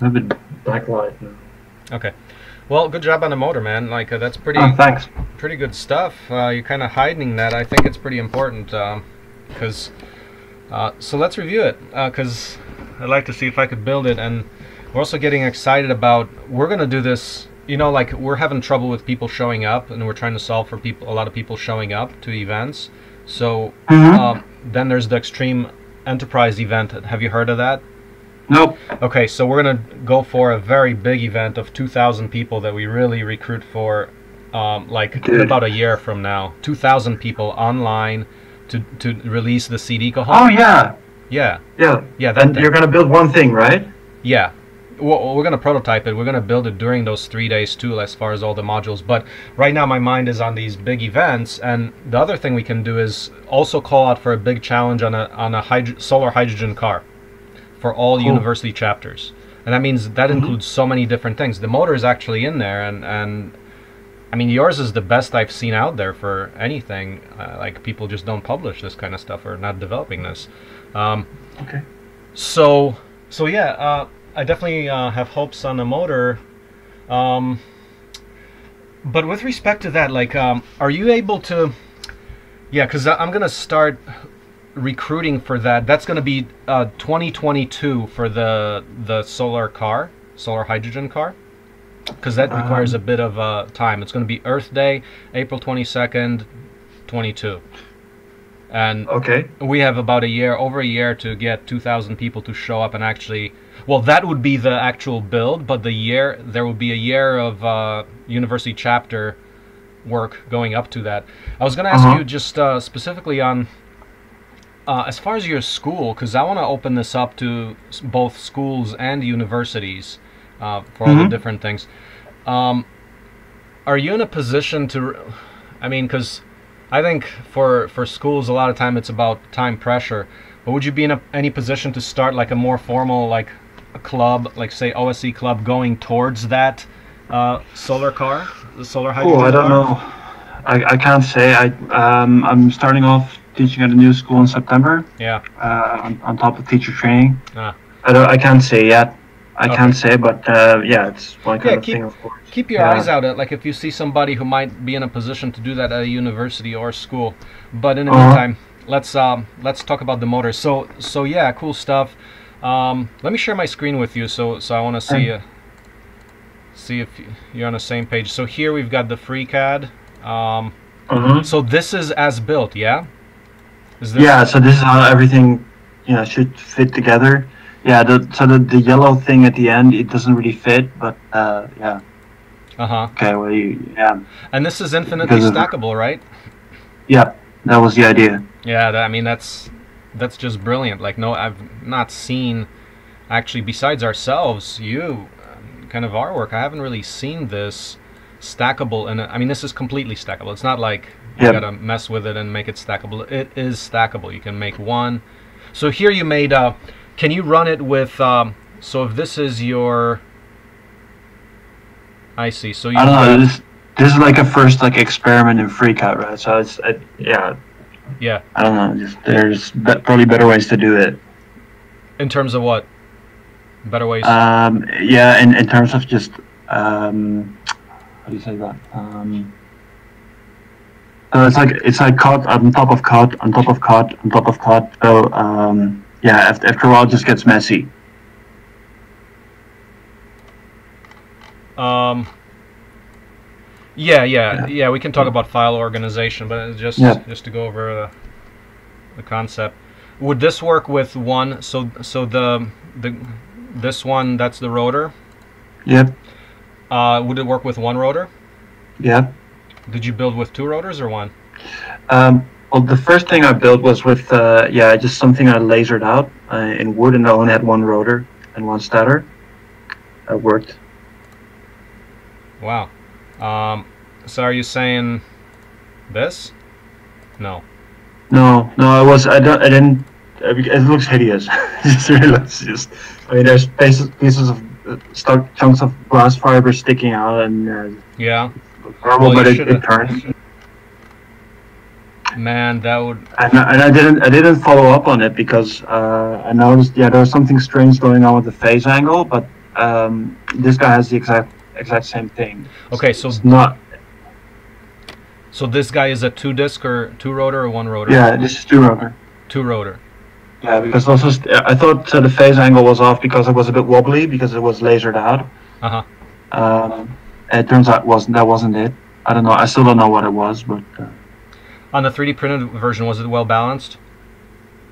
have a backlight now. Okay. Well, good job on the motor, man. Like uh, that's pretty Oh, thanks. pretty good stuff. Uh, you're kind of hiding that. I think it's pretty important because. uh, so let's review it because I'd like to see if I could build it, and we're also getting excited about. We're gonna do this. You know, like we're having trouble with people showing up, and we're trying to solve for people. A lot of people showing up to events. So Mhm. um, then there's the Extreme Enterprise event. Have you heard of that? Nope. Okay, so we're gonna go for a very big event of 2,000 people that we really recruit for, um, like Dude. about a year from now. 2,000 people online to to release the CD Oh yeah, yeah, yeah. yeah, that And thing. you're gonna build one thing, right? yeah. Well, we're gonna prototype it. We're gonna build it during those three days too, as far as all the modules. But right now, my mind is on these big events. And the other thing we can do is also call out for a big challenge on a on a hydro- solar hydrogen car for all Cool. university chapters. And that means that Mhm. includes so many different things. The motor is actually in there, and and I mean yours is the best I've seen out there for anything. Uh, like people just don't publish this kind of stuff or not developing this. Um, Okay. so so yeah, uh, I definitely uh, have hopes on the motor. Um, but with respect to that, like, um, are you able to? Yeah, because I'm gonna start recruiting for that. That's gonna be uh, 2022 for the the solar car, solar hydrogen car, because that requires a Um. bit of uh, time. It's gonna be Earth Day, April 22nd, 22, and Okay. we have about a year, over a year, to get 2,000 people to show up and actually. Well, that would be the actual build, but the year there would be a year of uh, university chapter work going up to that. I was going to ask Uh-huh. you just uh, specifically on uh, as far as your school, because I want to open this up to both schools and universities uh, for all the Mhm. different things. Um, are you in a position to? I mean, because I think for for schools, a lot of time it's about time pressure. But would you be in a, any position to start like a more formal like a club, like say OSE club, going towards that uh, solar car, the solar hydrogen Oh, I don't car? know. I, I can't say. I um, I'm starting off teaching at a new school in September. Yeah. Uh, on, on top of teacher training. Ah. I don't. I can't say yet. I Okay. can't say, but uh, yeah, it's one kind Yeah, of keep- thing, of course. Keep your Yeah. eyes out. At, like if you see somebody who might be in a position to do that at a university or school. But in the Uh-huh. meantime, let's um, let's talk about the motor. So so yeah, cool stuff. Um, let me share my screen with you. So so I want to see uh, see if you're on the same page. So here we've got the FreeCAD. Um, Mhm. so this is as built, yeah. Yeah, so this is how everything, you know, should fit together. Yeah, the, so the, the yellow thing at the end, it doesn't really fit, but uh, yeah. Uh huh. Okay, well, you, yeah, And this is infinitely Because stackable, right? yeah, that was the idea. Yeah, that, I mean that's that's just brilliant. Like no, I've not seen actually besides ourselves, you um, kind of our work. I haven't really seen this stackable, and I mean this is completely stackable. It's not like you Yep. gotta mess with it and make it stackable. It is stackable. You can make one. So here you made. Uh, can you run it with? Um, so if this is your, I see. So you I don't know, this, this is like a first like experiment in FreeCAD, right? So it's, uh, yeah, yeah. I don't know, just there's probably better ways to do it. In terms of what? Better ways. Um, yeah, in, in terms of just, um, how do you say that? Um, so it's like it's like cut on top of cut on top of cut on top of cut. So um, yeah, after, after a while, it just gets messy. Um. Yeah, yeah, Yeah. yeah. We can talk about file organization, but just Yeah. just to go over the, the concept. Would this work with one? So so the the this one that's the rotor. Yep, Uh, would it work with one rotor? yep. Did you build with two rotors or one? Um, well, the first thing I built was with uh, yeah, just something I lasered out uh, in wood, and I only had one rotor and one stator. That worked. Wow. Um. So are you saying this? No. No, no, I was. I don't. I didn't. It looks hideous. just really looks just. I mean, there's pieces, pieces of uh, stuck chunks of glass fiber sticking out, and uh, Yeah. Horrible, Well, but it, it turns. Man, that would. And, I- and I didn't. I didn't follow up on it because uh, I noticed. Yeah, there was something strange going on with the phase angle, but um, this guy has the exact exact same thing. Okay, so It's not. so this guy is a two disc or two rotor or one rotor? Yeah, this is two rotor. Two rotor. Yeah, because also st- I thought uh, the phase angle was off because it was a bit wobbly because it was lasered out. Uh huh. Um, it turns out wasn't that wasn't it. I don't know. I still don't know what it was, but uh, On the 3D printed version, was it well balanced?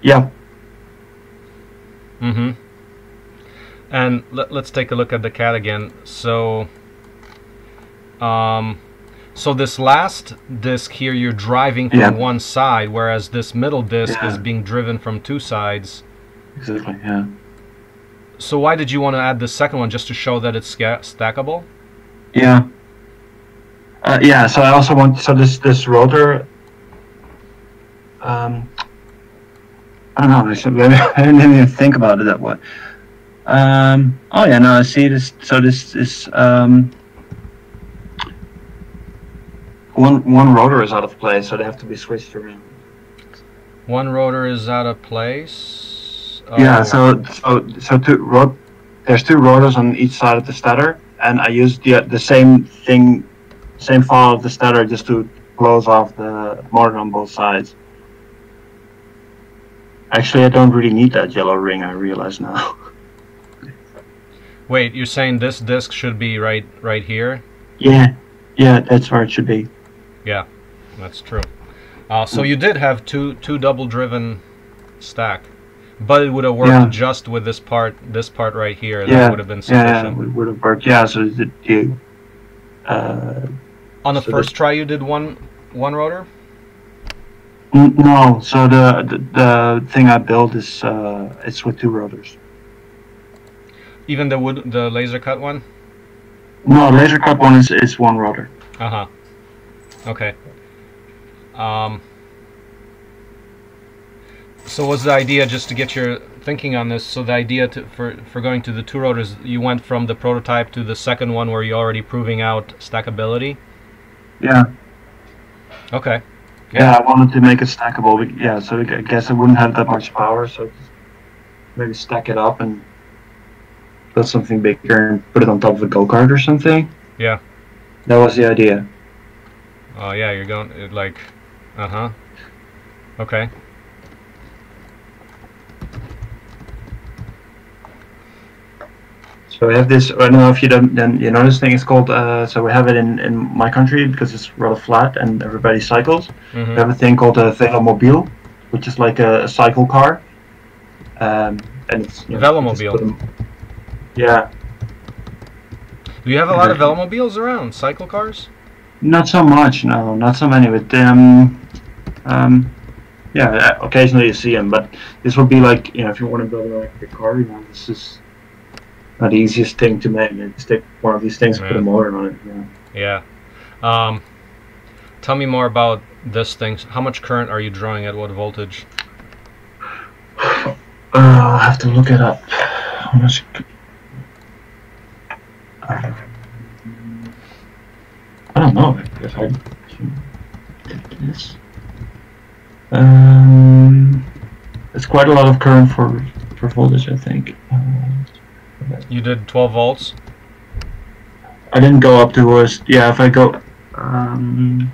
yeah, Mm-hmm. And let, let's take a look at the CAD again. So, um, so this last disc here, you're driving from Yeah. one side, whereas this middle disc is being driven from two sides. exactly. Yeah. So why did you want to add the second one just to show that it's stackable? Yeah. Uh, yeah. So I also want so this this rotor. Um, I don't know. I should maybe I didn't even think about it that way. Um, oh yeah, no. I see this. So this is um, one one rotor is out of place, so they have to be switched around. One rotor is out of place. Yeah. Oh, So so so two rot- There's two rotors on each side of the stator, and I used the the same thing, same file of the stator just to close off the motor on both sides. Actually, I don't really need that yellow ring. I realize now. Wait, you're saying this disc should be right right here? yeah, yeah, that's where it should be. Yeah, that's true. Uh, so you did have two two double driven stack, but it would have worked Yeah. just with this part this part right here. That yeah, would have been yeah, yeah, it would have worked. Yeah, so did you? uh, On the So first try, you did one one rotor. no, so the, the the thing I built is uh, it's with two rotors. Even the wood the laser cut one. No, laser cut one is, is one rotor. Uh huh. Okay. Um. So was the idea just to get your thinking on this? So the idea to, for for going to the two rotors, you went from the prototype to the second one where you're already proving out stackability. Yeah. Okay. Yeah, I wanted to make it stackable. but Yeah, so I guess it wouldn't have that much power, so maybe stack it up and build something bigger and put it on top of a go kart or something. Yeah. That was the idea. Oh yeah, you're going like, uh huh. Okay. So we have this. I don't know if you don't. Then you know this thing is called. Uh, so we have it in in my country because it's rather flat and everybody cycles. We hmm have a thing called a velomobile, which is like a, a cycle car. Um, and it's you know, Velomobile. Yeah, Do you have a lot of velomobiles around? Cycle cars? Not so much, no, not so many. But um, um, yeah, occasionally you see them. But this would be like, you know, if you want to build an electric car, you know, this is not the easiest thing to make. Just take one of these things, and put a motor on it. Know. Yeah. Um, tell me more about this thing. How much current are you drawing at what voltage? Uh, I'll have to look it up. How much? I don't know if I did this. Um, it's quite a lot of current for for voltage, I think. Uh, You did 12 volts. I didn't go up to us. Yeah, if I go, um,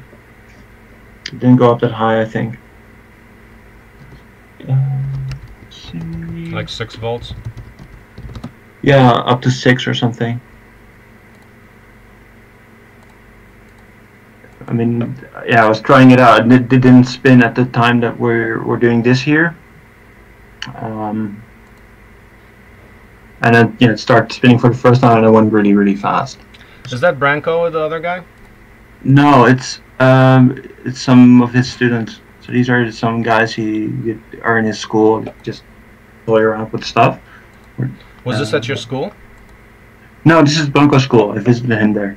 didn't go up that high. I think. Uh. Like 6 volts. Yeah, up to six or something. I mean, yeah, I was trying it out. and It didn't spin at the time that we're we're doing this here. Um, and then you know, it started spinning for the first time, and it went really, really fast. Is that Branko, the other guy? No, it's um, it's some of his students. So these are some guys he, he are in his school, just play around with stuff. Was this at your school? No, this is Branko School. I visited him there.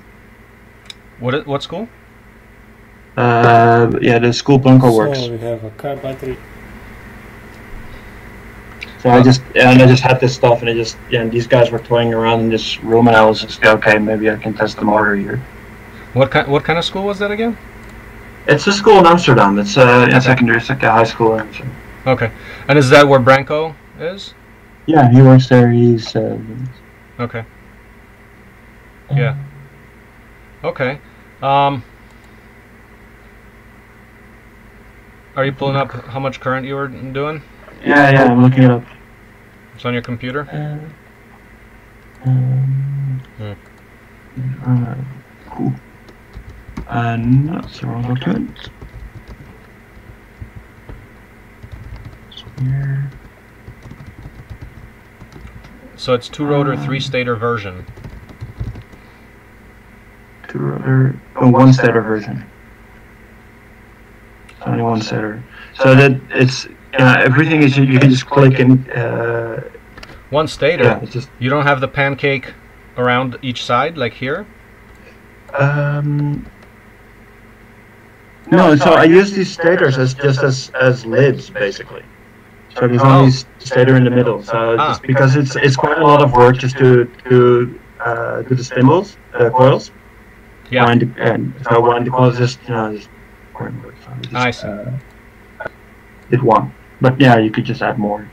What what school? Uh, yeah, the school Branko works. So we have a car battery. So I just and I just had this stuff, and I just yeah, and these guys were toying around in this room, and I was just okay, maybe I can test the motor here. What kind what kind of school was that again? It's a school in Amsterdam. It's a, a secondary, it's like a high school. in Okay. And is that where Branko is? Yeah, he works there. He's uh, Okay. Yeah. Okay. Um, are you pulling up how much current you were doing? Yeah, yeah, I'm looking it up. It's on your computer. Uh, um, Hmm. uh, cool. And that's the wrong document. So here. So it's two rotor, Um, three stator version. Two rotor, oh, one stator version. Only one stator. So that it's yeah, everything is you can just click and uh, One stator. yeah, it's just You don't have the pancake around each side like here. um. No, so I use these stators as just as as lids basically. So there's Oh. only s- stator in the middle. So Ah. just because it's it's quite a lot of work just to to uh, do the spindles, uh, coils. Yeah. Wind and so wind the coils just you know just. So just I see. Uh, did one, but yeah, you could just add more.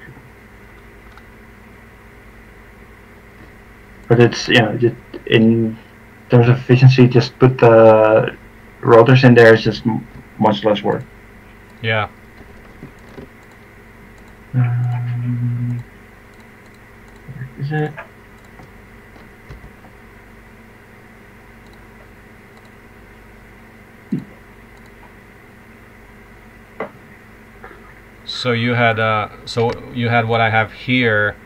But it's you know just in terms of efficiency, just put the rotors in there is just much less work. Yeah. Um, is it? So you had uh, so you had what I have here.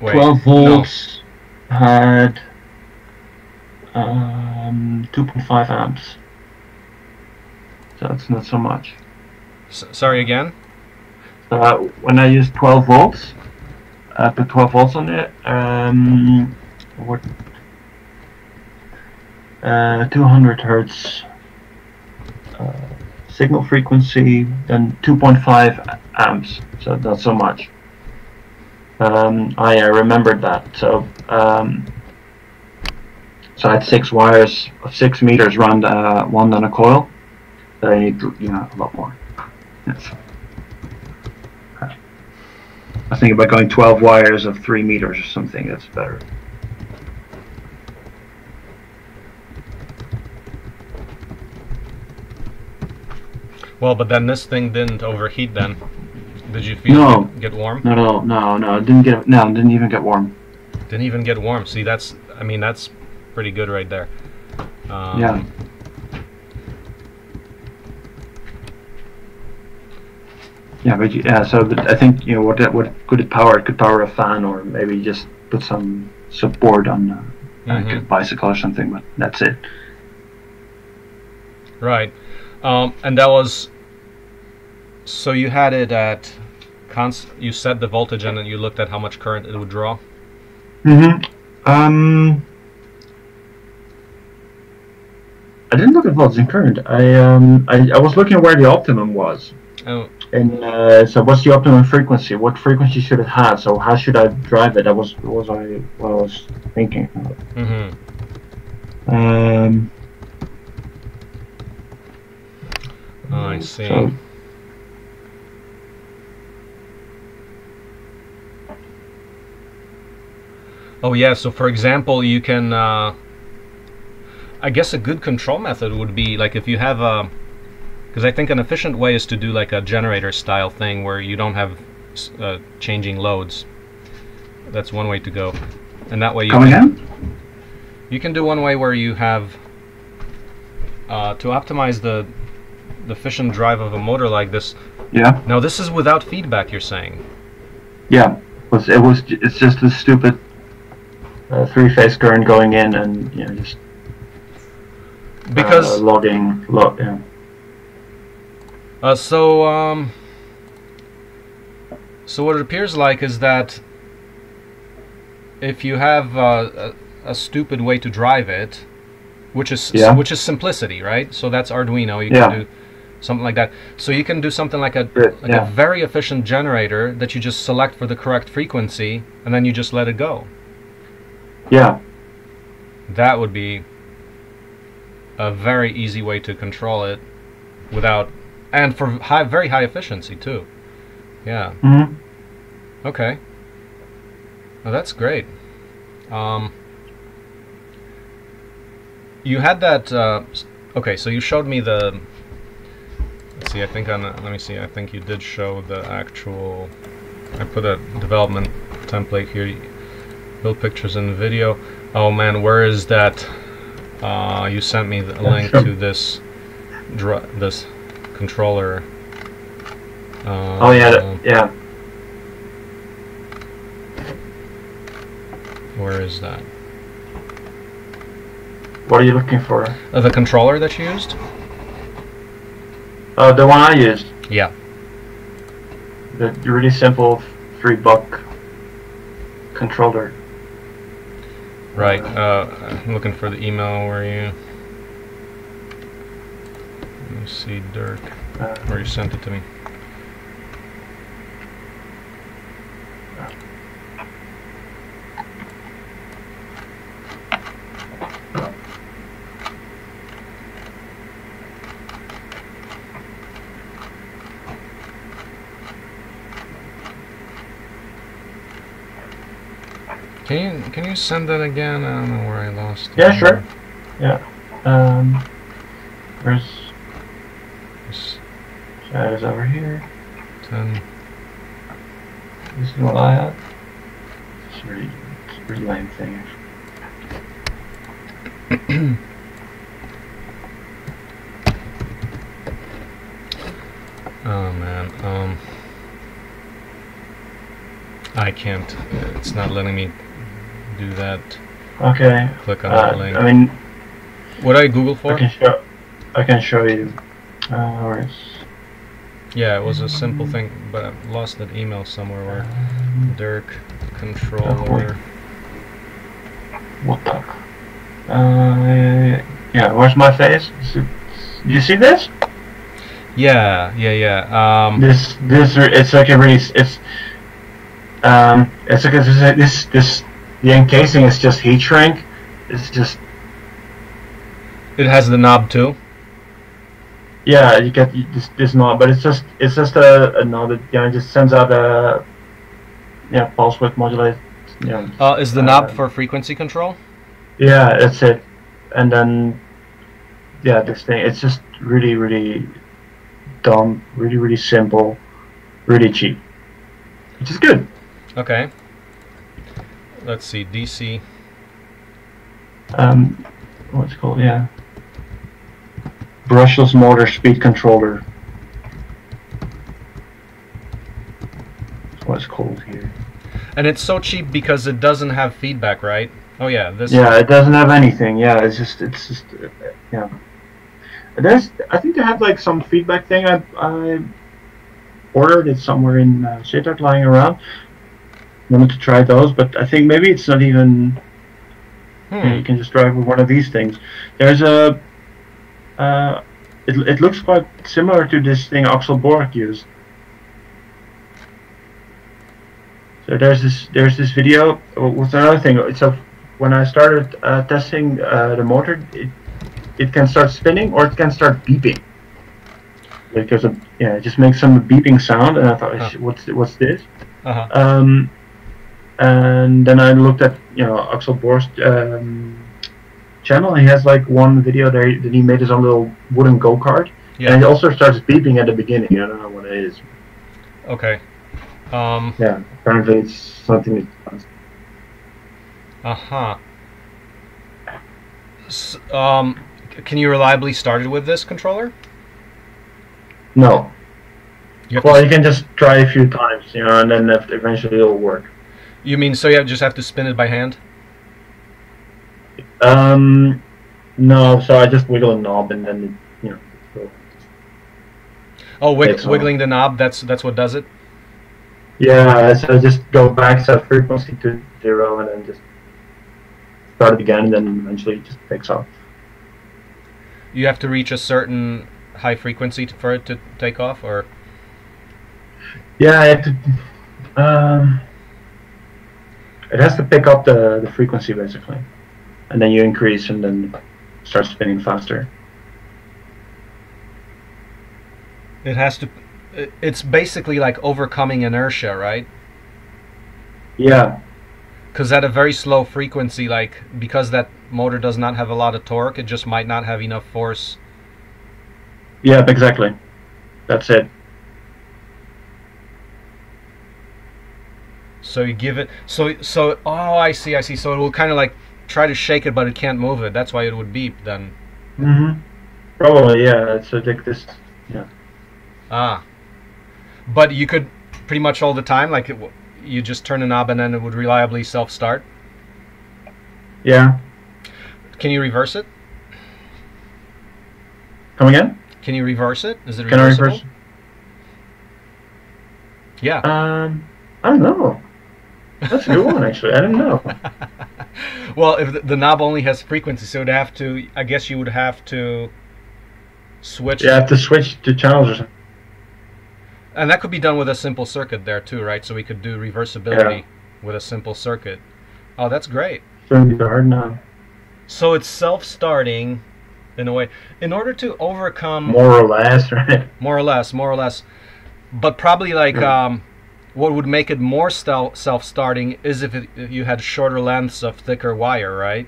Wait, 12 no. volts had um, 2.5 amps. That's not so much. S- sorry again. Uh, when I use 12 volts, I put 12 volts on it. Um, what? Uh, 200 hertz uh, signal frequency, then 2.5 amps. So not so much. Um, I remembered that. So um, so I had six wires of six meters run uh, one on a coil. So I need you know a lot more. Yes. I think about going 12 wires of 3 meters or something, that's better. Well, but then this thing didn't overheat. Then, did you feel No. it get warm? No, no, no, no, it didn't get, no, it didn't even get warm. Didn't even get warm. See, that's I mean that's pretty good right there. Um, Yeah. Yeah, but yeah, so but I think, you know, what that, what could it power? It could power a fan or maybe just put some support on uh, like a mhm. bicycle or something, but that's it. Right. Um, and that was. So you had it at. Const- you set the voltage and then you looked at how much current it would draw. Mm-hmm. Um, I didn't look at voltage and current. I um I, I was looking at where the optimum was. Oh, And uh, so, what's the optimum frequency? What frequency should it have? So, how should I drive it? That was was I what I was thinking. mm-hmm. Um, Oh, I see. So, Oh yeah. So for example, you can. Uh, I guess a good control method would be like if you have a. Because I think an efficient way is to do like a generator style thing where you don't have uh, changing loads. That's one way to go, and that way you come can, again? You can do one way where you have uh, to optimize the the efficient drive of a motor like this. Yeah, Now this is without feedback. You're saying. yeah. It was it was it's just a stupid uh, three phase current going in and you know just Because uh, logging log yeah. Uh, so, um, so what it appears like is that if you have uh, a, a stupid way to drive it, which is Yeah. which is simplicity, right? So that's Arduino. You Yeah. can do something like that. So you can do something like a Good, like yeah. a very efficient generator that you just select for the correct frequency, and then you just let it go. Yeah, That would be a very easy way to control it without and for high very high efficiency too. Yeah. hmm Okay. Well, that's great. Um, You had that. Uh, okay, so you showed me the. See. I think on. Let me see. I think you did show the actual. I put a development template here. Build pictures in video. Oh man, where is that? Uh, you sent me the link to this. This controller. Uh, Oh yeah, th- yeah. Where is that? What are you looking for? Uh, the controller that you used? Uh, the one I used. Yeah. The really simple three buck controller. Right. Uh, I'm looking for the email where you. Let me see, Dirk, Uh, where you sent it to me. Can you send that again? I don't know where I lost. it. Yeah, sure. Yeah. Um, where's It's Shadows over here? Ten. This is had. It's it's a pretty lame thing. Oh man. Um. I can't. It's not letting me do that. Okay. Click on Uh, that link. I mean, What I Google for? I can show. I can show you. Uh, where's Yeah, it was a simple thing, but I lost that email somewhere where um, Dirk controller. what the? Uh, yeah. Where's my face? Is you see this? Yeah, yeah, yeah. Um, This this it's like a really it's um it's like a, this this the encasing is just heat shrink. It's just it has the knob too. yeah you get this this knob, but it's just it's just a, a knob that you know just sends out a yeah pulse width modulate. Yeah, Uh, is the knob Uh, for frequency control? yeah, that's it. And then yeah, this thing it's just really really dumb, really really simple, really cheap, which is good. Okay. Let's see, DC. um, what's it called? Yeah, brushless motor speed controller. That's what it's called here. And it's so cheap because it doesn't have feedback, right? Oh yeah, this. Yeah, it doesn't have anything. Yeah, it's just it's just uh, yeah. There's I think they have like some feedback thing. I I ordered it somewhere in uh, Sittard lying around. Wanted to try those, but I think maybe it's not even Hmm. you can just drive with one of these things. There's a. Uh, it, it looks quite similar to this thing Axel Borg used. So there's this there's this video. uh, With another thing, so when I started uh, testing uh, the motor, it it can start spinning or it can start beeping. Because of, yeah, it just makes some beeping sound, and I thought, Huh. what's what's this? Uh-huh. Um, and then I looked at you know Axel Borg's um, channel. He has like one video there that he made his own little wooden go kart, Yeah. and it also starts beeping at the beginning. I don't know what it is. Okay. Um. Yeah, apparently it's something. Uh huh. S- um. Can you reliably start it with this controller? no, You, well you can just try a few times, you know, and then eventually it'll work. You mean so you just have to spin it by hand? Um, no, so I just wiggle a knob and then you know. So, Oh, wig- Takes a while. wiggling the knob. That's that's what does it. yeah, so I just go back set frequency to zero and then just start it again, and then eventually it just takes off. You have to reach a certain high frequency for it to take off, or Yeah, I have to. Um, it has to pick up the, the frequency basically, and then you increase and then start spinning faster. it has to. It's basically like overcoming inertia, right? Yeah, because at a very slow frequency, like because that motor does not have a lot of torque, it just might not have enough force. Yeah, exactly. That's it. So you give it so so oh I see I see so it will kind of like try to shake it but it can't move it. That's why it would beep then. Mm-hmm. Probably, yeah. It's like this. Yeah. Ah. But you could pretty much all the time like it, you just turn a knob and then it would reliably self start. Yeah. Can you reverse it? Come again? Can you reverse it? Is it Can I reversible? reverse? Yeah. Um, I don't know. That's a good one, actually. I don't know. well, if the, the knob only has frequency, so it'd have to. I guess you would have to switch. You have to switch to channels or something. And that could be done with a simple circuit there too, right? So we could do reversibility Yeah. with a simple circuit. Oh, that's great. Shouldn't hard now. So it's self-starting, in a way, in order to overcome More or less, right? more or less, more or less. But probably like Yeah. um, what would make it more self-starting is if, it, if you had shorter lengths of thicker wire, right?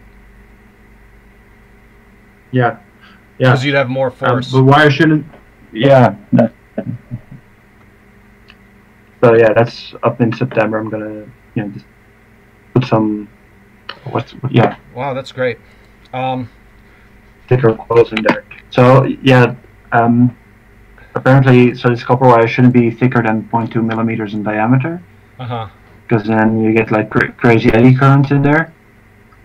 Yeah. Yeah. Because you'd have more Um, force. but why shouldn't? Yeah. So yeah, that's up in September. I'm gonna, you know, just put some. What's yeah, wow, that's great. Um, thicker coils in there. So yeah, um, apparently, so this copper wire shouldn't be thicker than 0.2 millimeters in diameter, uh because then you get like cra- crazy eddy currents in there.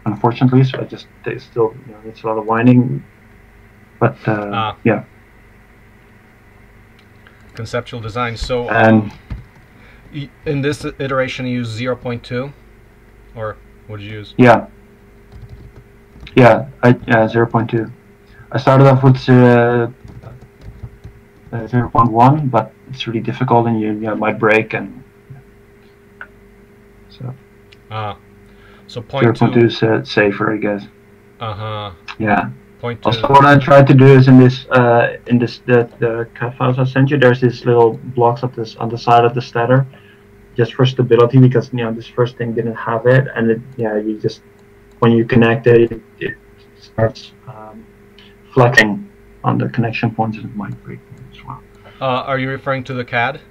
Unfortunately, so it just it still, you know, it's a lot of winding. But uh, Ah. yeah, Conceptual design. So and y- in this iteration, you use 0.2, or what did you use? Yeah. Yeah, I yeah zero point two. I started off with uh, uh, zero point one, but it's really difficult, and you, you might break, and so Ah, so point point two two. is uh, safer, I guess. Uh huh. Yeah. Point two. Also, what I tried to do is in this uh, in this the the files I sent you. There's these little blocks of this on the side of the stator, just for stability, because you know this first thing didn't have it, and it, yeah, you just when you connect it, it, it starts um, flecking on the connection points, and it might break them as well. Uh, are you referring to the CAD?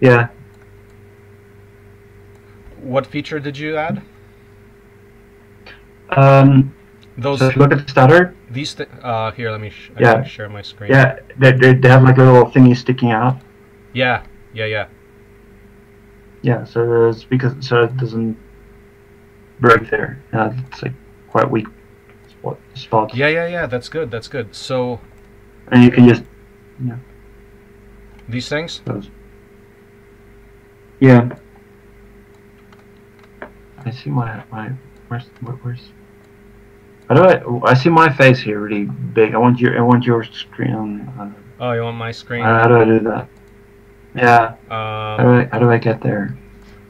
Yeah. What feature did you add? Um, Those so look at the stator, these th- uh here let me Yeah. share my screen. yeah, they, they, they have like a little thingies sticking out. Yeah. Yeah. Yeah. Yeah, so it's because so it doesn't break there. Uh, it's like quite weak spot. spot. Yeah. Yeah. Yeah. That's good. That's good. So and you can just these things. those. Yeah. I see my my where's where's. How do I? I see my face here really big. I want your I want your screen on. on Oh, you want my screen? how do I do that? Yeah. How do Um, I how do I get there?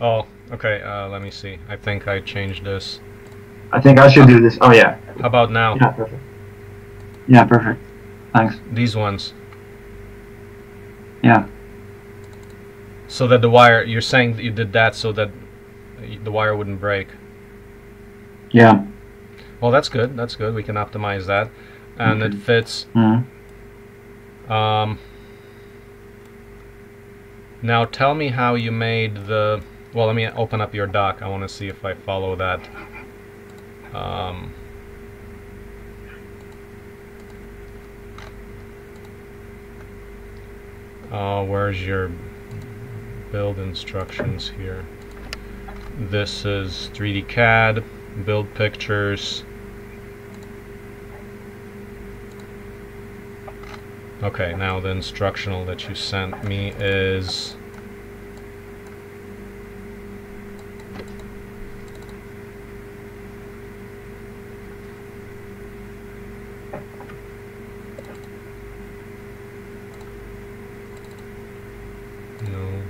oh, okay. Uh, let me see. I think I changed this. I think I should do this. Oh yeah. How about now? Yeah. Perfect. Yeah. Perfect. Thanks. These ones. Yeah. So that the wire. You're saying that you did that so that the wire wouldn't break. Yeah. Well, that's good. That's good. We can optimize that, and it Mhm. fits. Mm. Um, now tell me how you made the. Well, let me open up your doc. I want to see if I follow that. Um, uh, where's your build instructions here? This is 3D CAD, build pictures. Okay, now the instructional that you sent me is no.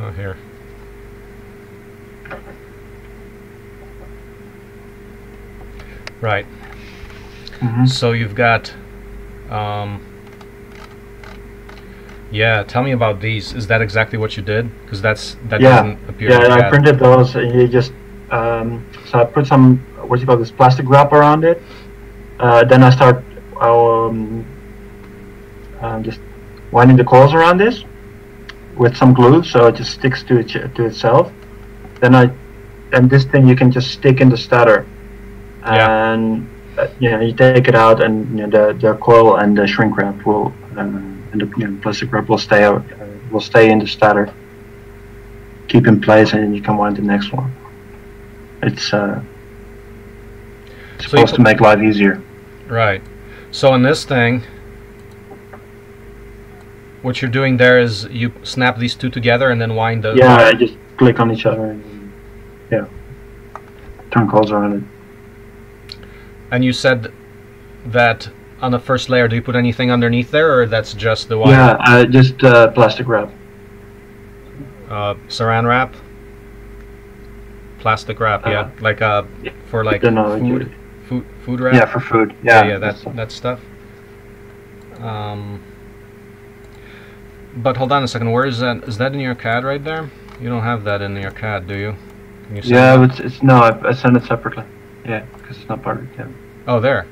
Oh, here. Right. hmm So you've got, um, yeah. Tell me about these. Is that exactly what you did? Because that's that Yeah. doesn't appear. Yeah, I printed those. And you just um, so I put some what do you call this plastic wrap around it. Uh, then I start um, um, just winding the coils around this with some glue, so it just sticks to it to itself. Then I and this thing you can just stick in the stator, and uh, you know you take it out, and you know, the the coil and the shrink wrap will uh, and the you know, plastic wrap will stay out, uh, will stay in the stator keep in place and then you can wind the next one. It's uh, So supposed to make life easier. Right. So in this thing, what you're doing there is you snap these two together and then wind the. Yeah, I just click on each other and yeah, turn coils around it. And you said that on the first layer, do you put anything underneath there, or that's just the wire? Yeah, uh, just uh, plastic wrap. Uh, saran wrap. Plastic wrap, yeah, Uh, like uh, yeah. for like food, food, food wrap. Yeah, for food. yeah, Yeah, yeah, that that stuff. Um, but hold on a second. Where is that? Is that in your CAD right there? You don't have that in your CAD, do you? Can you Yeah, it's, it's no, I, I send it separately. Yeah, because it's not part of it. Yeah. Oh, there.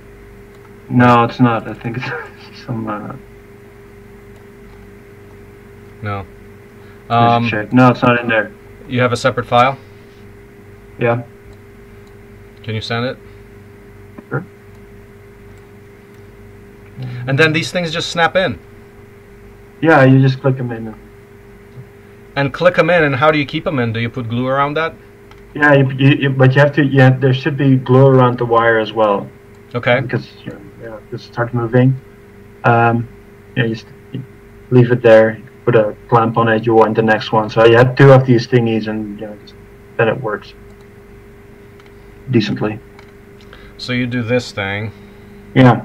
No, it's not. I think it's some uh, No. Um. No, it's not in there. you have a separate file. Yeah. Can you send it? Sure. And then these things just snap in Yeah, you just click them in. and click them in. And how do you keep them in? Do you put glue around that? Yeah, you, you, you, but you have to. Yeah, there should be glue around the wire as well. Okay. because yeah, just start moving. Um, yeah, you just leave it there, put a clamp on it, you want the next one. So you have two of these thingies, and you know, then it works decently. So you do this thing. Yeah,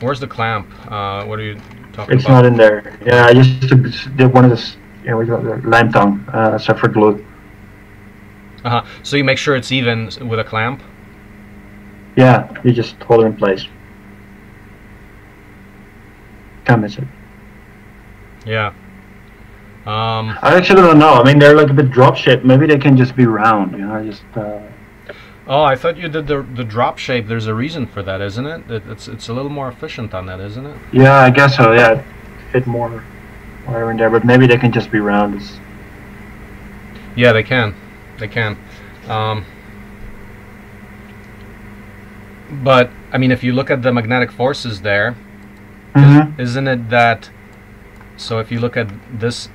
Where's the clamp? Uh, what are you talking it's about? It's not in there. Yeah, I just did one of this. Know, we got the lime tongue, uh, separate glue. Uh-huh. So you make sure it's even with a clamp. Yeah, you just hold it in place. Can't miss it. Yeah. Um, I actually don't know. I mean, they're like a bit drop shaped. Maybe they can just be round. You know, just. Uh, oh, I thought you did the the drop shape. There's a reason for that, isn't it? it it's it's a little more efficient on that, isn't it? Yeah, I guess so. Yeah, fit more wire in there, but maybe they can just be round. Yeah, they can. They can. Um, but I mean, if you look at the magnetic forces there, Mhm. isn't it that? So if you look at this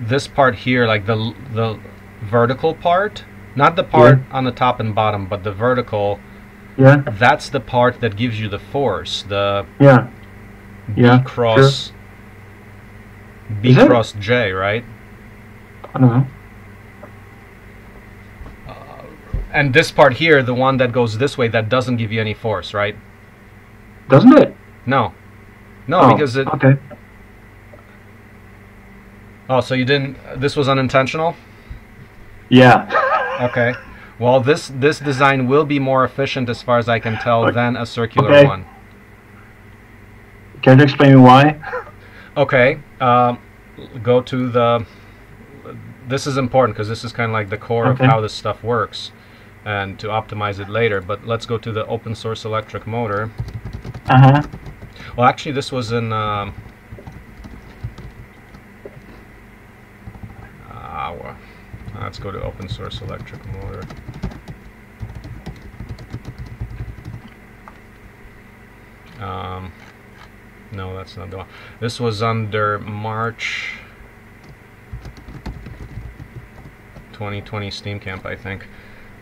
this part here, like the the vertical part, not the part on the top and bottom, but the vertical, Yeah, that's the part that gives you the force, the yeah, B Yeah, cross B cross J, right? I don't know. Uh, and this part here, the one that goes this way, that doesn't give you any force, right? Doesn't it? No. No, oh, because it. Okay. Oh, so you didn't. This was unintentional. Yeah. Okay. Well, this this design will be more efficient, as far as I can tell, Okay. than a circular Okay. one. Can you explain me why? Okay. Um, go to the. This is important because this is kind of like the core Okay. of how this stuff works, and to optimize it later. But let's go to the open source electric motor. Uh huh. Well, actually, this was in. Um, ah, well, let's go to open source electric motor. Um, no, that's not the one. This was under March 2020 Steam Camp, I think.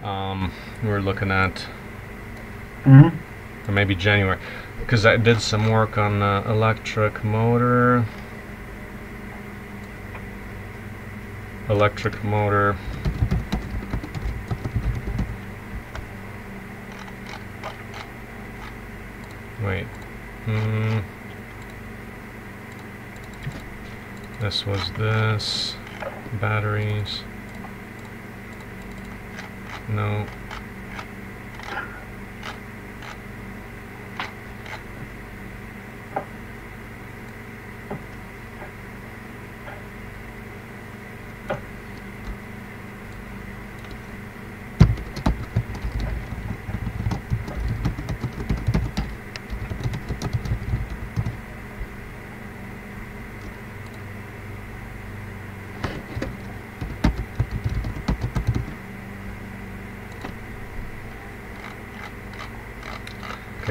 Um, we are looking at hmm or maybe January, because I did some work on uh, electric motor. Electric motor. Wait. Hmm. This was this. Batteries. No.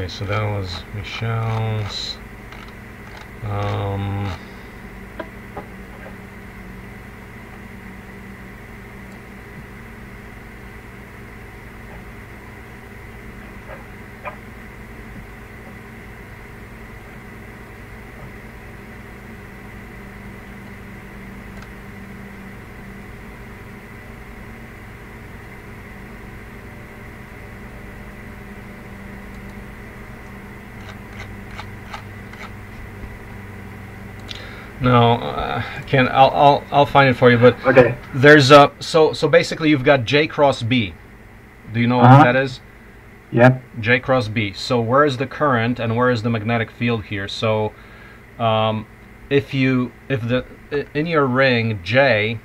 Okay, so that was Michelle's. Um, no, uh, I can't. I'll, I'll I'll find it for you. But Okay. there's a so so basically you've got J cross B. Do you know what Uh-huh. that is? Yep. J cross B. So where is the current and where is the magnetic field here? So um, if you if the in your ring J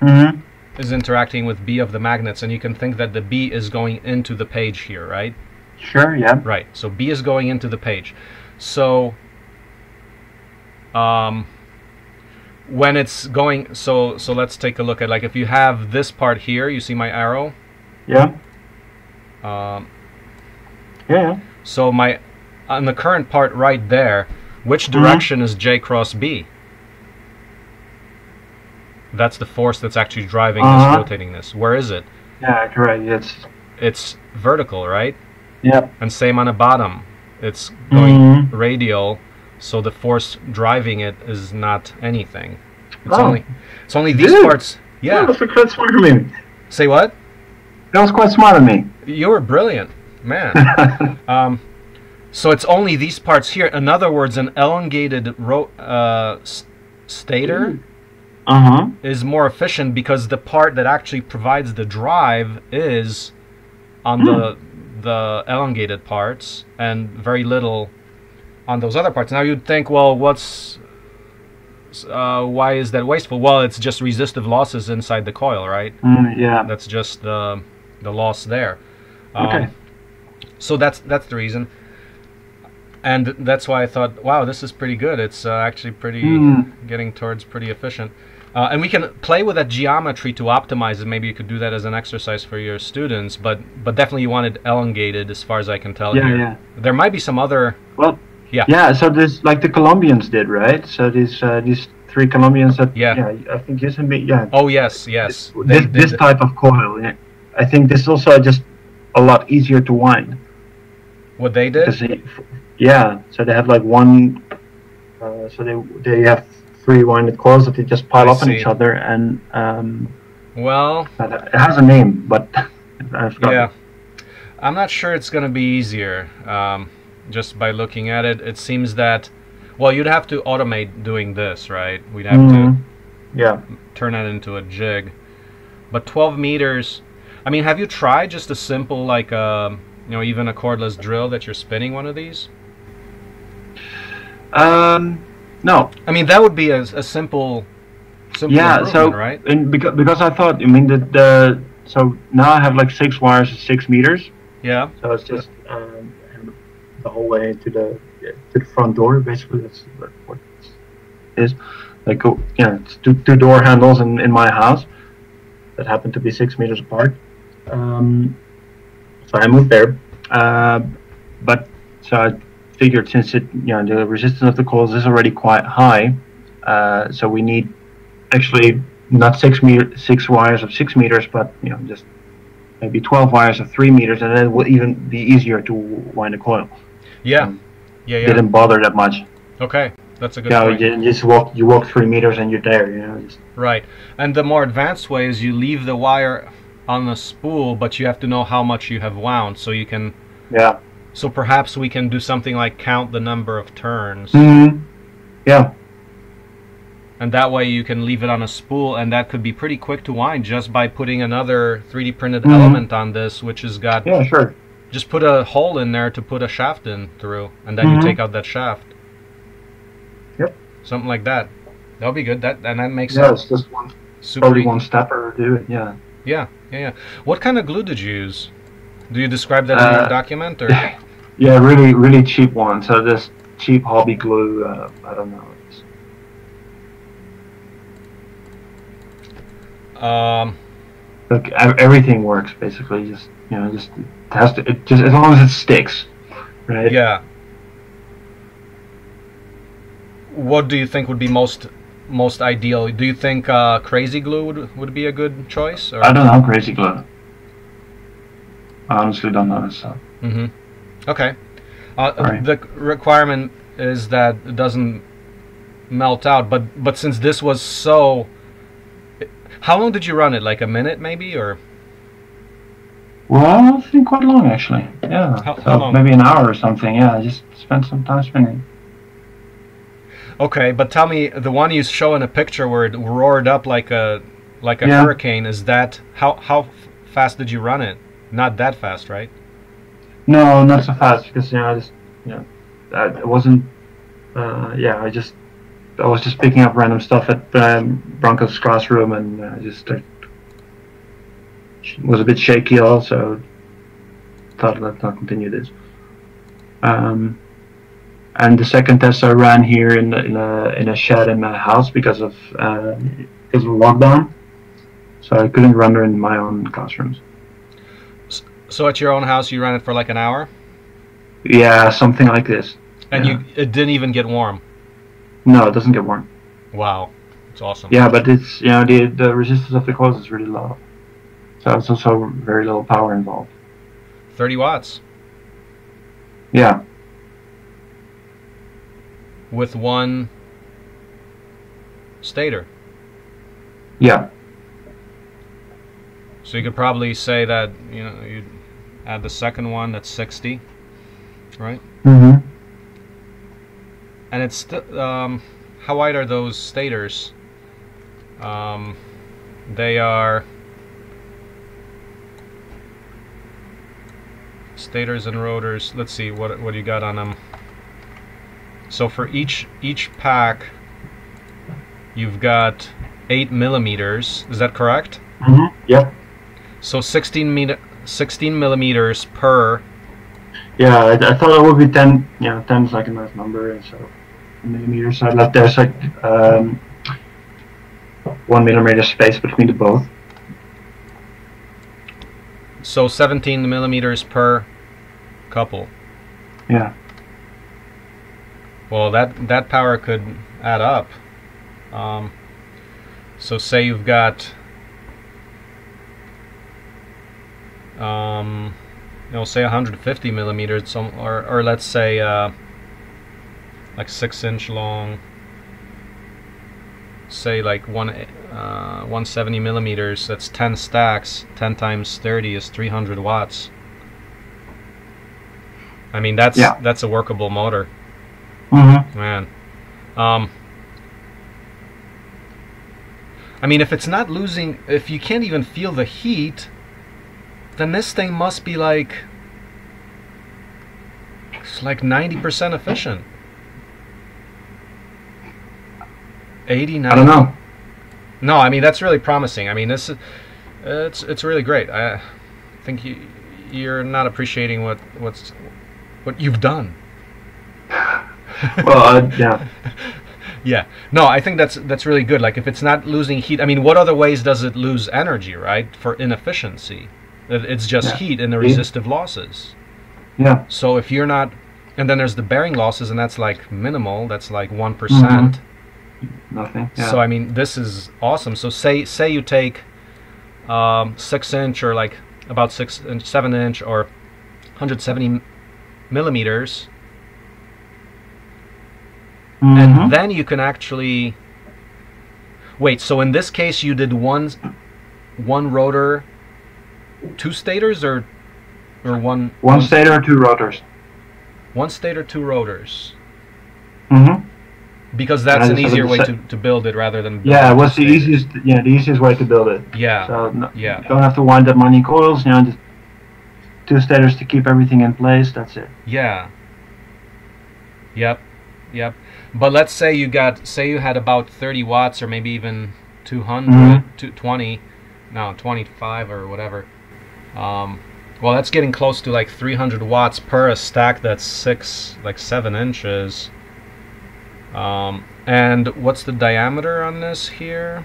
Mm-hmm. is interacting with B of the magnets, and you can think that the B is going into the page here, right? Sure. Yeah. Right. So B is going into the page. So um, when it's going, so so let's take a look at like if you have this part here, you see my arrow. Yeah. Um, Yeah. So my on the current part right there, which direction is J cross B? That's the force that's actually driving Uh-huh. this, rotating this. Where is it? Yeah. Correct. It's. It's vertical, right? Yep. And same on the bottom. It's going Mhm. radial, so the force driving it is not anything. It's Oh. only it's only these Dude. parts. Yeah. That was quite smart of me. Say what? That was quite smart of me. You were brilliant, man. um, so it's only these parts here. In other words, an elongated ro- uh, stator uh huh. is more efficient because the part that actually provides the drive is on the the elongated parts and very little on those other parts. Now you'd think, well, what's uh, why is that wasteful? Well, it's just resistive losses inside the coil, right? Mm, yeah. That's just the the loss there. Um, Okay. So that's that's the reason, and that's why I thought, wow, this is pretty good. It's uh, actually pretty Mm. getting towards pretty efficient. Uh, and we can play with that geometry to optimize it. Maybe you could do that as an exercise for your students, but but definitely you want it elongated, as far as I can tell. Yeah. here. Yeah. There might be some other. Well. Yeah. Yeah. So this like the Colombians did, right? So these uh, these three Colombians that. Yeah. Yeah. I think you sent me. Yeah. Oh yes, yes. This, They this, this did- type of coil. Yeah. I think this is also just a lot easier to wind. what they did. They, yeah, so they have like one, uh, so they they have three winded coils that they just pile I up on each other, and um, Well, it has a name, but I forgot. Yeah. I'm not sure it's going to be easier. Um, just by looking at it, it seems that, well, you'd have to automate doing this, right? We'd have Mhm. Yeah. turn that into a jig. But 12 meters, I mean, have you tried just a simple, like, um, you know, even a cordless drill that you're spinning one of these? Um, no. I mean, that would be a, a simple, simple Yeah. So right? and because because I thought, I mean, the, the so now I have like six wires, at six meters. Yeah. So it's just um, the whole way to the to the front door. Basically, that's what it is. Like, yeah, it's two, two door handles in, in my house that happen to be six meters apart. Um, so I moved there, uh, but so I figured since it, you know, the resistance of the coils is already quite high, uh, so we need actually not six meter six wires of six meters, but you know just maybe 12 wires of 3 meters and then it will even be easier to wind a coil. Yeah. Um, Yeah, yeah. Didn't bother that much. Okay. That's a good Yeah, point. you just walk you walk 3 meters and you're there, you know. Just, Right. And the more advanced way is you leave the wire on the spool, but you have to know how much you have wound. So you can. yeah. So perhaps we can do something like count the number of turns, hmm Yeah. and that way you can leave it on a spool, and that could be pretty quick to wind just by putting another 3D printed Mhm. element on this, which has got. Yeah, sure. Just put a hole in there to put a shaft in through, and then Mhm. you take out that shaft. Yep. Something like that. That'll be good. That and that makes Yeah, sense. it's just one Super probably one stepper do it. Yeah. Yeah, yeah, yeah. What kind of glue did you use? Do you describe that in your Uh, document or? Yeah, really really cheap one. So this cheap hobby glue, uh, I don't know. It's, Um, look, everything works basically. Just you know, just has to. It just as long as it sticks. right? Yeah. What do you think would be most most ideal? Do you think uh, crazy glue would would be a good choice? Or? I don't know crazy glue. I honestly don't know this stuff. Mm-hmm. Okay. Uh. The requirement is that it doesn't melt out, but but since this was so, how long did you run it? Like a minute, maybe, or Well, I think quite long actually. Yeah. How- so how? Maybe an hour or something. Yeah, I just spent some time spinning. okay? But tell me, the one you show in a picture where it roared up like a like a Yeah. hurricane is that how how fast did you run it? Not that fast, right? No, not so fast because you know I just you know I, it wasn't. Uh, yeah, I just I was just picking up random stuff at um, Branko's classroom and uh, just uh, was a bit shaky also. Thought let's not continue this. Um, and the second test I ran here in in a in a shed in my house because of uh, because of lockdown, so I couldn't run it in my own classrooms. So at your own house, you ran it for like an hour, Yeah, something like this. and Yeah. you it didn't even get warm. No, it doesn't get warm. Wow, it's awesome. Yeah, but it's you know the the resistance of the clothes is really low, so it's also very little power involved. thirty watts Yeah, with one stator. yeah, So you could probably say that you know you add the second one that's sixty, right? mm-hmm. And it's um, how wide are those stators? Um, they are stators and rotors. Let's see what what you got on them. So for each each pack, you've got eight millimeters. Is that correct? Mm-hmm. Yep. So 16 meter, 16 millimeters per. Yeah, I, I thought it would be ten. Yeah, ten is like a nice number, and so millimeters. So I left there's like um, one millimeter space between the both. So 17 millimeters per couple. Yeah. Well, that that power could add up. Um, so say you've got, um, you know, say 150 millimeters, some, or or let's say uh, like six inch long. Say like one uh, 170 millimeters. That's 10 stacks. 10 times 30 is 300 watts. I mean that's Yeah. that's a workable motor. Mm-hmm. Man. Um I mean if it's not losing if you can't even feel the heat, then this thing must be like it's like 90% efficient. 80 90 I don't know. No, I mean that's really promising. I mean this is it's it's really great. I think you you're not appreciating what what's what you've done. Well, uh, yeah. Yeah. No, I think that's that's really good. Like if it's not losing heat, I mean, what other ways does it lose energy, right? For inefficiency, it's just Yeah. heat and the Heat. resistive losses. Yeah. So if you're not, and then there's the bearing losses, and that's like minimal. That's like one Nothing. Yeah. So I mean, this is awesome. So say say you take um, six inch or like about six inch, seven inch or 170 millimeters, Mhm. and then you can actually wait so in this case you did one one rotor two stators or or one one stator, two rotors. one stator two rotors Mm-hmm. because that's an easier way to to, build it rather than Yeah, it was the easiest. Yeah, the easiest way to build it. yeah So no, yeah don't have to wind up many coils. You know, just two stators to keep everything in place. That's it. yeah yep yep but let's say you got say you had about 30 watts or maybe even 200 Mhm. 220 no 25 or whatever um, well that's getting close to like 300 watts per a stack that's six like seven inches um, and what's the diameter on this here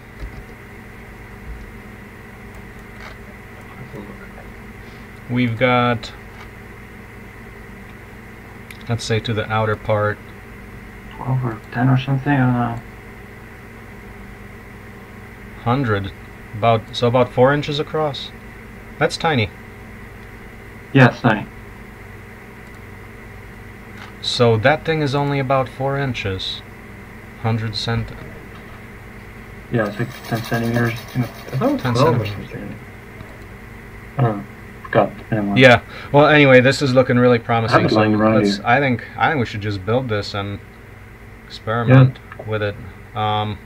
we've got let's say to the outer part. 12 or 10 or something. I don't know. 100 about so about four inches across that's tiny Yeah, it's tiny. so that thing is only about four inches 100 cent Yeah, it's like 10 centimeters. I thought it was 10 12 or centimeters. something. I don't know. Anyway. yeah well anyway this is looking really promising it so i think i think we should just build this and experiment with it um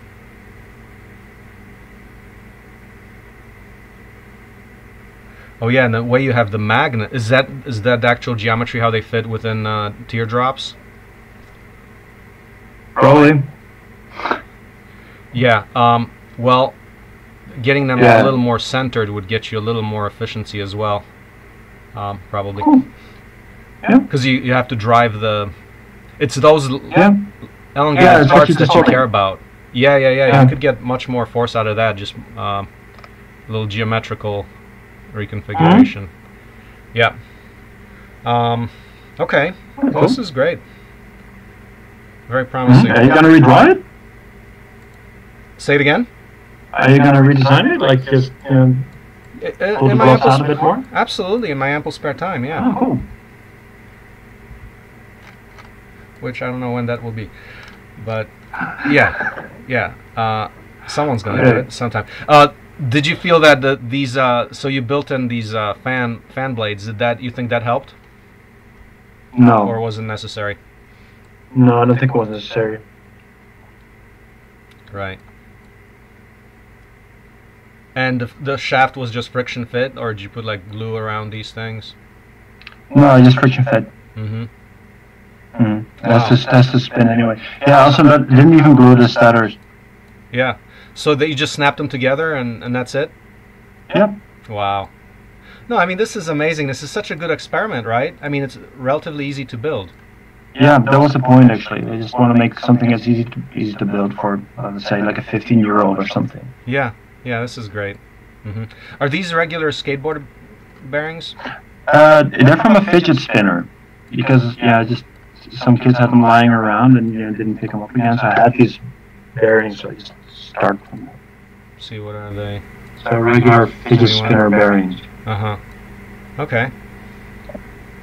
Oh yeah, and the way you have the magnet is that is that the actual geometry how they fit within uh, teardrops? Probably. Yeah. Um, well, getting them Yeah. a little more centered would get you a little more efficiency as well. Um, probably. Cool. Yeah. Because you, you have to drive the. It's those Yeah. elongated Yeah, parts you that you care about. Yeah, yeah, yeah, Yeah. You could get much more force out of that. Just um, a little geometrical reconfiguration. Yeah. Um, okay. Well, Cool. this is great. Very promising. Are you gonna redraw it? Say it again. Are you gonna redesign it? Like just um, Uh, in my ample out a bit more? Absolutely, in my ample spare time, yeah. Oh, cool. Which I don't know when that will be, but yeah, yeah. Uh, someone's gonna do it sometime. Uh, did you feel that the, these? Uh, so you built in these uh, fan fan blades. Did that? You think that helped, No. or wasn't necessary? No, I don't think it was necessary. Right. And the, the shaft was just friction fit, or did you put like glue around these things? No, just friction fed. Mm-hmm. Mm. That's Wow. just that's the spin anyway. Yeah. Also, but didn't even glue the stators. Yeah. So that you just snapped them together, and and that's it. Yep. Wow. No, I mean this is amazing. This is such a good experiment, right? I mean it's relatively easy to build. Yeah, that was the point actually. They just want to make something as easy to easy to build for, uh, say, like a 15 year old or something. Yeah, yeah, this is great. hmm Are these regular skateboard bearings? Uh, they're from a fidget spinner, because yeah, just some kids had them lying around and you know, didn't pick them up again. So I had these bearings, so I just start from see what are they? so regular fidget spinner bearings. Uh huh. Okay.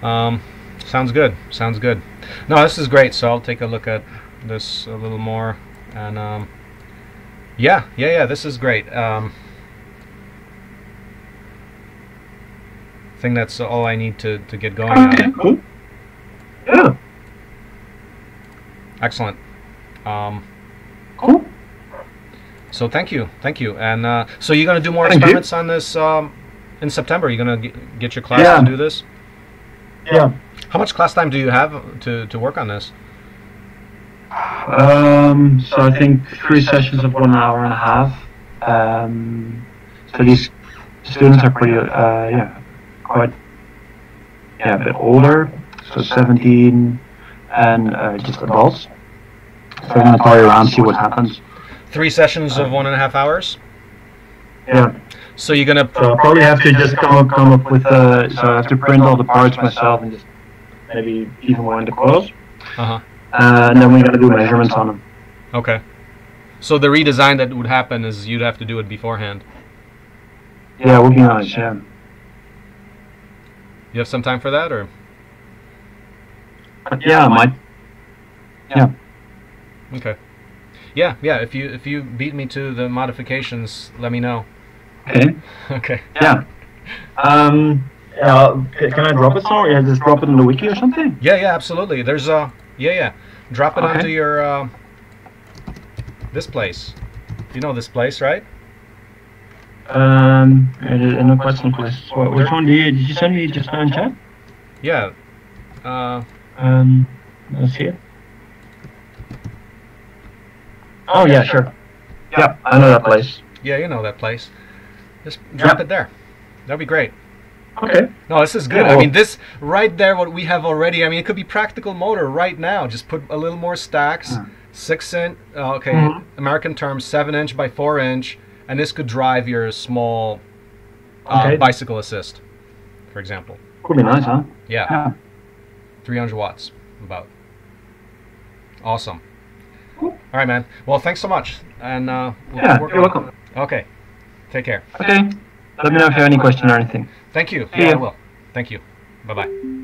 Um, sounds good. Sounds good. No, this is great. So I'll take a look at this a little more, and um, yeah, yeah, yeah. This is great. Um, I think that's all I need to to get going on it. cool. Yeah, Excellent. Um, cool. So thank you, thank you. And uh, so you're gonna do more Thank you. experiments on this um, in September. You're gonna get your class Yeah. to do this. Yeah. How much class time do you have to, to work on this? Um, so I think three sessions of one hour and a half. Um, so these students are pretty, uh, yeah, quite, yeah, a bit older. So 17 and uh, just adults. So I'm gonna play around, see what happens. Three sessions of one and a half hours. Yeah. So you're gonna So I'll probably have to just come up, come up with, uh, so I have to print all the parts myself and just maybe even wind the coils. uh huh. Uh, and then we gotta do measurements on them. Okay. So the redesign that would happen is you'd have to do it beforehand. Yeah, it would be nice. Yeah. You have some time for that, or But yeah, I Yeah. okay? Yeah, yeah. If you if you beat me to the modifications, let me know. Okay. Okay. Yeah. Um. Yeah. ca- Can I drop it somewhere? Yeah, just drop it in the wiki or something. Yeah, yeah, absolutely. There's a yeah, yeah. Drop it Okay. onto your uh, this place. You know this place, right? Um. In the question place. Wh- Which one did you, did you send me just now in chat? Yeah. Uh, Um. Let's see it. Oh yeah, sure. Yeah, I know that place. yeah, you know that place. Just drop Yeah. it there. That'd be great. Okay. No, this is good. Yeah, well, I oh. mean, this right there, what we have already. I mean, it could be practical motor right now. Just put a little more stacks, hmm. six inch. Uh, okay. Hmm. American term, seven inch by four inch, and this could drive your small uh, okay. bicycle assist, for example. Could be nice, huh? Yeah. yeah. Three hundred watts, about. Awesome. Cool. All right, man. Well, thanks so much, and uh, we'll yeah, you're welcome. Okay. Take care. Okay. Let me know if you have any question or anything. Thank you. Yeah, yeah I will. Thank you. Bye bye.